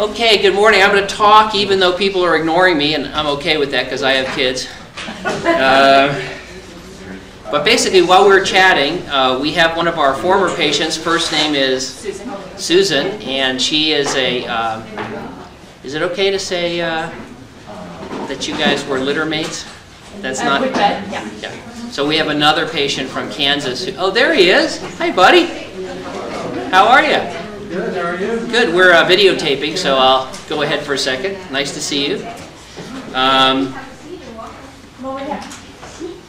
Okay, good morning. I'm going to talk even though people are ignoring me, and I'm okay with that because I have kids. Uh, but basically, while we were chatting, uh, we have one of our former patients. First name is Susan. Susan, and she is a. Um, is it okay to say uh, that you guys were litter mates? That's Uh, not. with yeah. Yeah. So we have another patient from Kansas. Who, oh, there he is. Hi, buddy. How are you? Good, how are you? Good. We're uh, videotaping, so I'll go ahead for a second. Nice to see you. Um,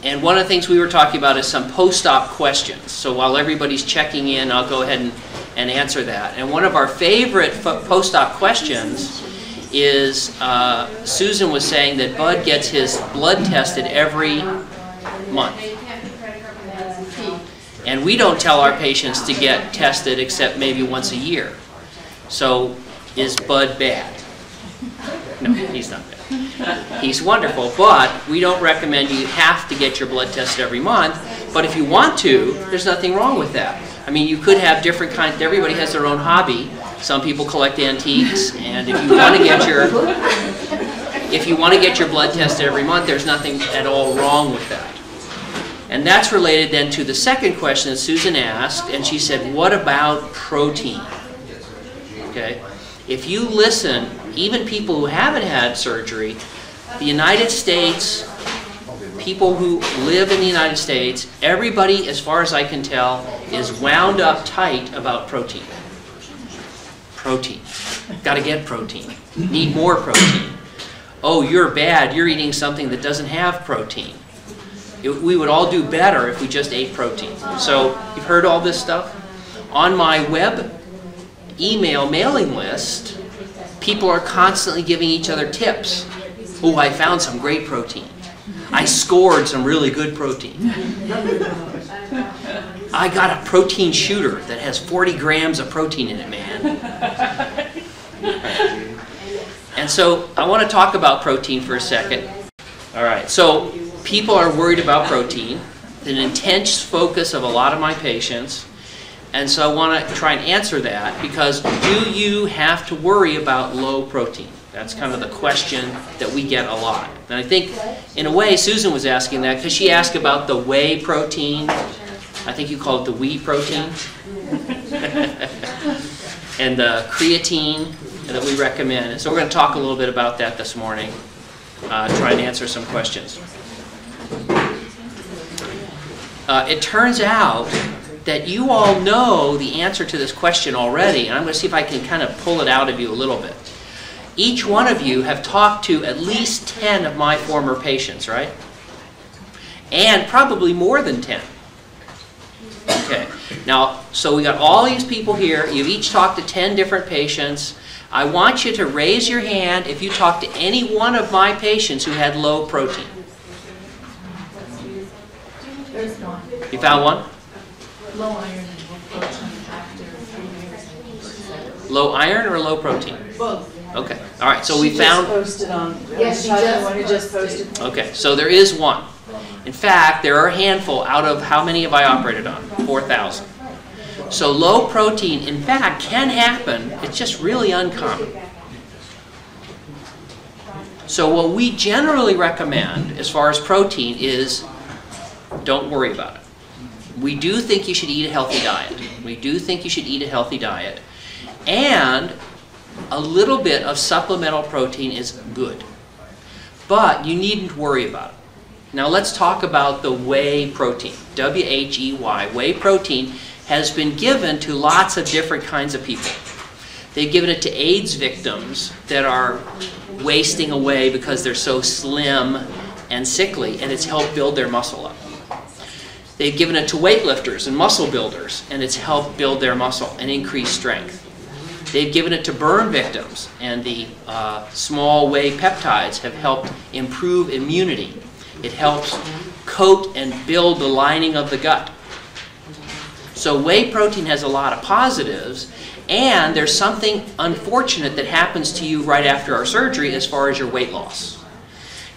and one of the things we were talking about is some post-op questions. So while everybody's checking in, I'll go ahead and, and answer that. And one of our favorite post-op questions is uh, Susan was saying that Bud gets his blood tested every month. And we don't tell our patients to get tested except maybe once a year. So is Bud bad? No, he's not bad. He's wonderful, but we don't recommend you have to get your blood tested every month. But if you want to, there's nothing wrong with that. I mean, you could have different kinds, everybody has their own hobby. Some people collect antiques, and if you want to get your, if you want to get your blood tested every month, there's nothing at all wrong with that. And that's related then to the second question that Susan asked, and she said, what about protein? Okay? If you listen, even people who haven't had surgery, the United States, people who live in the United States, everybody, as far as I can tell, is wound up tight about protein. Protein. Got to get protein. Need more protein. Oh, you're bad. You're eating something that doesn't have protein. It- we would all do better if we just ate protein. So, you've heard all this stuff? On my web email mailing list, people are constantly giving each other tips. Oh, I found some great protein. I scored some really good protein. I got a protein shooter that has 40 grams of protein in it, man. And so I want to talk about protein for a second. All right, so people are worried about protein, an intense focus of a lot of my patients. And so I want to try and answer that because do you have to worry about low protein? That's kind of the question that we get a lot. And I think, in a way, Susan was asking that because she asked about the whey protein. I think you call it the wheat protein. and the creatine that we recommend. And So we're going to talk a little bit about that this morning, uh, try and answer some questions. Uh, it turns out that you all know the answer to this question already, and I'm going to see if I can kind of pull it out of you a little bit. Each one of you have talked to at least 10 of my former patients, right? And probably more than 10. Okay. Now, so we got all these people here. You've each talked to 10 different patients. I want you to raise your hand if you talked to any one of my patients who had low protein. There's one. You found one? Low iron and low protein after three years. Low iron or low protein? Both. Okay. All right. So we She found. just posted on. Yes, she Tasha, just one who just posted. Okay. So there is one. In fact, there are a handful out of how many have I operated on? 4,000. So low protein, in fact, can happen. It's just really uncommon. So what we generally recommend as far as protein is don't worry about it. We do think you should eat a healthy diet. We do think you should eat a healthy diet. And a little bit of supplemental protein is good. But you needn't worry about it. Now let's talk about the whey protein. W H E Y. Whey protein has been given to lots of different kinds of people. They've given it to AIDS victims that are wasting away because they're so slim and sickly, and it's helped build their muscle up. They've given it to weightlifters and muscle builders, and it's helped build their muscle and increase strength. They've given it to burn victims, and the uh, small whey peptides have helped improve immunity. It helps coat and build the lining of the gut. So whey protein has a lot of positives, and there's something unfortunate that happens to you right after our surgery as far as your weight loss.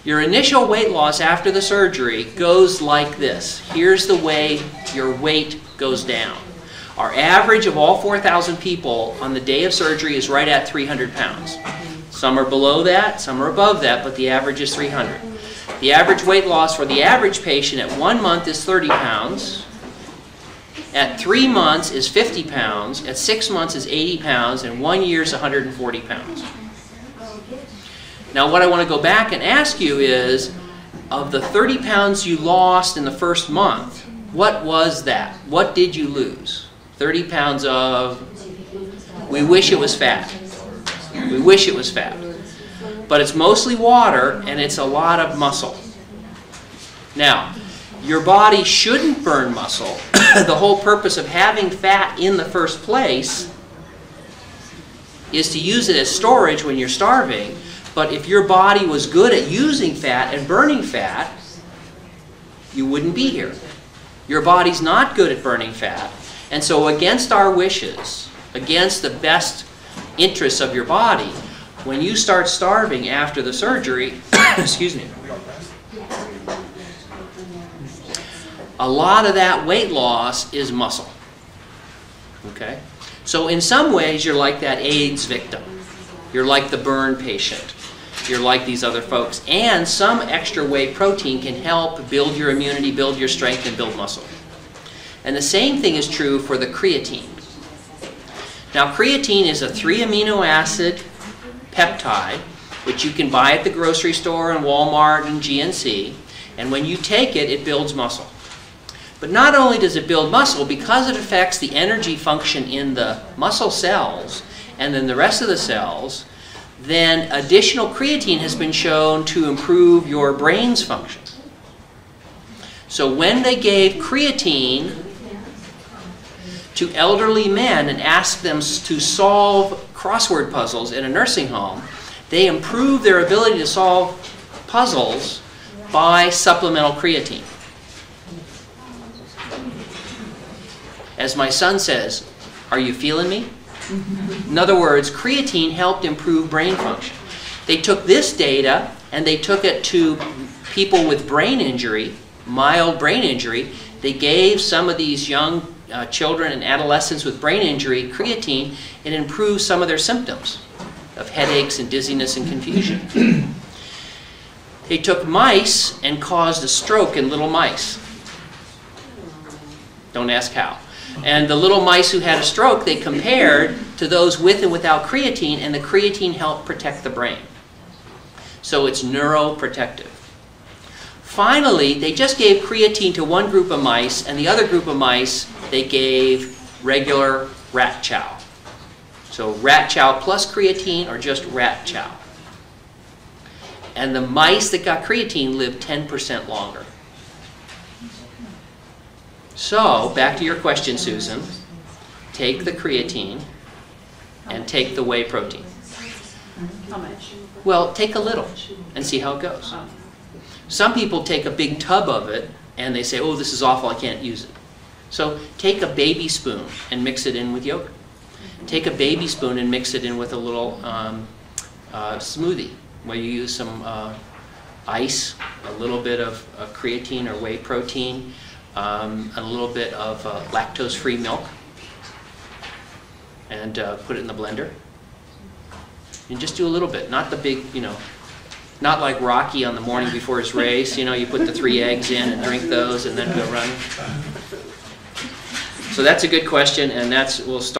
Your initial weight loss after the surgery goes like this. Here's the way your weight goes down. Our average of all 4,000 people on the day of surgery is right at 300 pounds. Some are below that, some are above that, but the average is 300. The average weight loss for the average patient at one month is 30 pounds. At three months is 50 pounds. At six months is 80 pounds. And one year is 140 pounds. Now, what I want to go back and ask you is of the 30 pounds you lost in the first month, what was that? What did you lose? 30 pounds of, we wish it was fat. We wish it was fat. But it's mostly water and it's a lot of muscle. Now, your body shouldn't burn muscle. the whole purpose of having fat in the first place is to use it as storage when you're starving. But if your body was good at using fat and burning fat, you wouldn't be here. Your body's not good at burning fat. And so against our wishes, against the best interests of your body, when you start starving after the surgery, excuse me, a lot of that weight loss is muscle. Okay? So in some ways, you're like that AIDS victim. You're like the burn patient. You're like these other folks. And some extra whey protein can help build your immunity, build your strength, and build muscle. And the same thing is true for the creatine. Now, creatine is a three amino acid peptide, which you can buy at the grocery store and Walmart and GNC. And when you take it, it builds muscle. But not only does it build muscle, because it affects the energy function in the muscle cells and then the rest of the cells, then additional creatine has been shown to improve your brain's function. So when they gave creatine to elderly men and asked them to solve crossword puzzles in a nursing home, they improved their ability to solve puzzles by supplemental creatine. As my son says, are you feeling me? In other words, creatine helped improve brain function. They took this data and they took it to people with brain injury, mild brain injury. They gave some of these young uh, children and adolescents with brain injury creatine. and improved some of their symptoms of headaches and dizziness and confusion. they took mice and caused a stroke in little mice. Don't ask how. And the little mice who had a stroke, they compared to those with and without creatine, and the creatine helped protect the brain. So it's neuroprotective. Finally, they just gave creatine to one group of mice, and the other group of mice, they gave regular rat chow. So rat chow plus creatine or just rat chow. And the mice that got creatine lived 10% longer. So, back to your question, Susan. Take the creatine and take the whey protein. How much? Well, take a little and see how it goes. Some people take a big tub of it and they say, oh, this is awful, I can't use it. So take a baby spoon and mix it in with yogurt. Take a baby spoon and mix it in with a little um, uh, smoothie where you use some uh, ice, a little bit of uh, creatine or whey protein, um, a little bit of uh, lactose-free milk, and uh, put it in the blender. And just do a little bit, not the big, you know, not like Rocky on the morning before his race. You know, you put the three eggs in and drink those and then go run. So that's a good question, and that's we'll start.